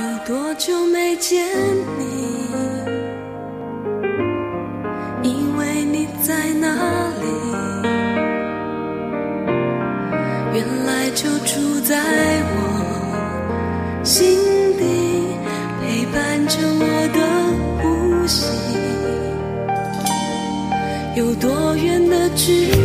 有多久没见你？因为你在哪里？原来就住在我心底，陪伴着我的呼吸。有多远的距离？